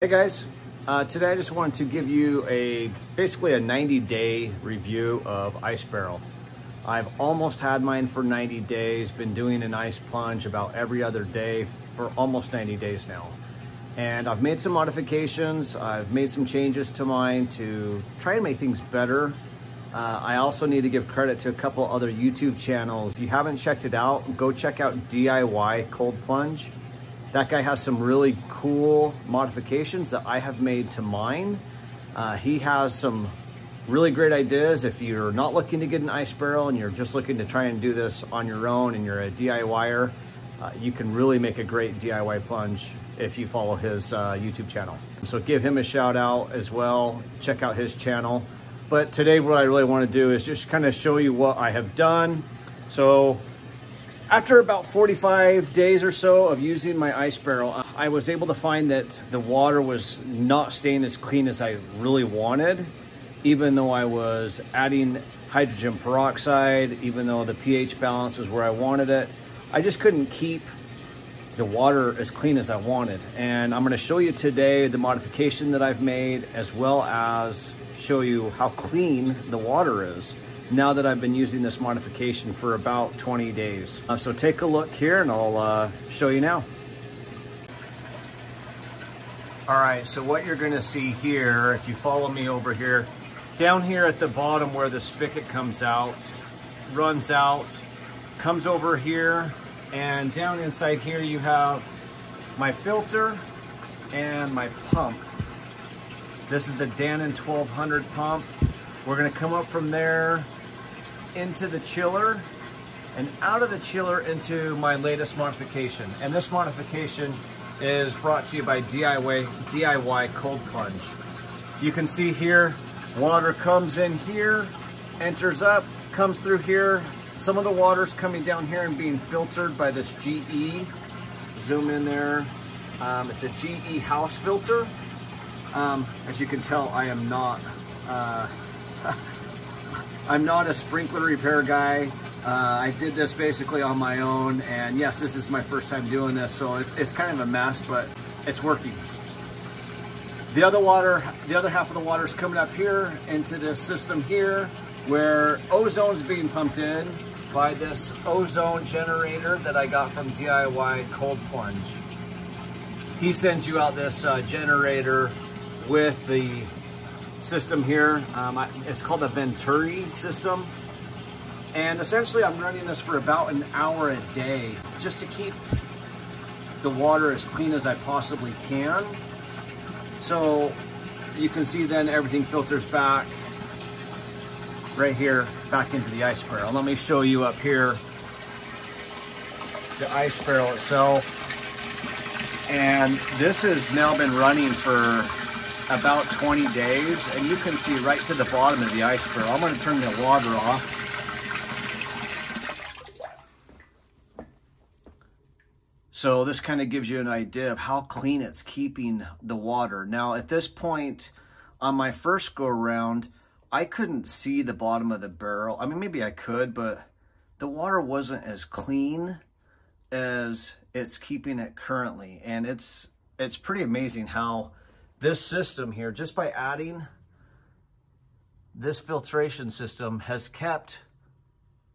Hey guys, uh, today I just wanted to give you a basically a 90 day review of Ice Barrel. I've almost had mine for 90 days, been doing an ice plunge about every other day for almost 90 days now. And I've made some modifications, I've made some changes to mine to try and make things better. Uh, I also need to give credit to a couple other YouTube channels. If you haven't checked it out, go check out DIY Cold Plunge. That guy has some really cool modifications that I have made to mine. Uh, he has some really great ideas. If you're not looking to get an ice barrel and you're just looking to try and do this on your own and you're a DIYer, uh, you can really make a great DIY plunge if you follow his uh, YouTube channel. So give him a shout out as well. Check out his channel. But today what I really want to do is just kind of show you what I have done. So after about 45 days or so of using my ice barrel, I was able to find that the water was not staying as clean as I really wanted, even though I was adding hydrogen peroxide, even though the pH balance was where I wanted it. I just couldn't keep the water as clean as I wanted. And I'm gonna show you today the modification that I've made, as well as show you how clean the water is now that I've been using this modification for about 20 days. Uh, so take a look here and I'll uh, show you now. All right, so what you're gonna see here, if you follow me over here, down here at the bottom where the spigot comes out, runs out, comes over here, and down inside here you have my filter and my pump. This is the Dannon 1200 pump. We're gonna come up from there into the chiller and out of the chiller into my latest modification. And this modification is brought to you by DIY, DIY Cold Plunge. You can see here, water comes in here, enters up, comes through here. Some of the water's coming down here and being filtered by this GE. Zoom in there. Um, it's a GE house filter. Um, as you can tell, I am not uh, I'm not a sprinkler repair guy. Uh, I did this basically on my own, and yes, this is my first time doing this, so it's, it's kind of a mess, but it's working. The other water, the other half of the water is coming up here into this system here, where ozone's being pumped in by this ozone generator that I got from DIY Cold Plunge. He sends you out this uh, generator with the system here. Um, I, it's called the Venturi system. And essentially I'm running this for about an hour a day just to keep the water as clean as I possibly can. So you can see then everything filters back right here back into the ice barrel. Let me show you up here the ice barrel itself. And this has now been running for about 20 days and you can see right to the bottom of the ice barrel. I'm going to turn the water off. So this kind of gives you an idea of how clean it's keeping the water. Now at this point on my first go around, I couldn't see the bottom of the barrel. I mean, maybe I could, but the water wasn't as clean as it's keeping it currently. And it's, it's pretty amazing how this system here, just by adding this filtration system has kept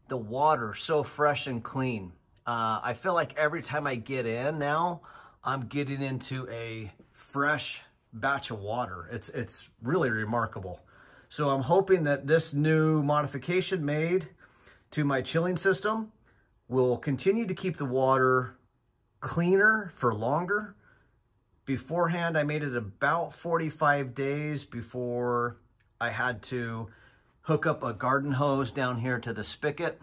the water so fresh and clean. Uh, I feel like every time I get in now, I'm getting into a fresh batch of water. It's, it's really remarkable. So I'm hoping that this new modification made to my chilling system will continue to keep the water cleaner for longer Beforehand, I made it about 45 days before I had to hook up a garden hose down here to the spigot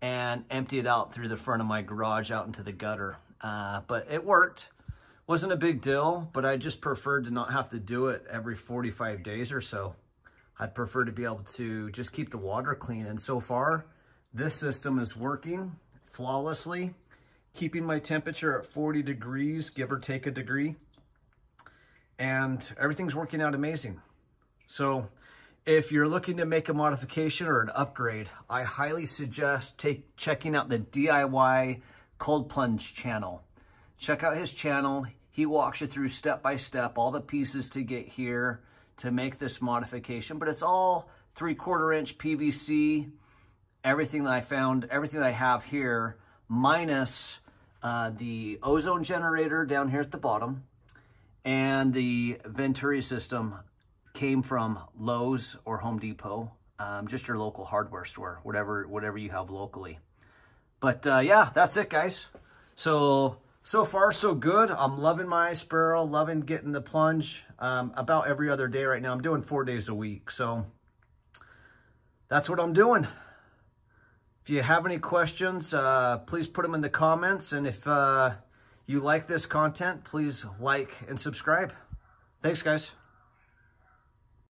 and empty it out through the front of my garage out into the gutter. Uh, but it worked. Wasn't a big deal, but I just preferred to not have to do it every 45 days or so. I'd prefer to be able to just keep the water clean. And so far, this system is working flawlessly keeping my temperature at 40 degrees, give or take a degree. And everything's working out amazing. So if you're looking to make a modification or an upgrade, I highly suggest take checking out the DIY Cold Plunge channel. Check out his channel. He walks you through step by step, all the pieces to get here to make this modification, but it's all three quarter inch PVC, everything that I found, everything that I have here, minus uh, the ozone generator down here at the bottom, and the Venturi system came from Lowe's or Home Depot, um, just your local hardware store, whatever whatever you have locally. But uh, yeah, that's it, guys. So so far so good. I'm loving my ice barrel, loving getting the plunge um, about every other day right now. I'm doing four days a week, so that's what I'm doing. If you have any questions, uh, please put them in the comments. And if uh, you like this content, please like and subscribe. Thanks, guys.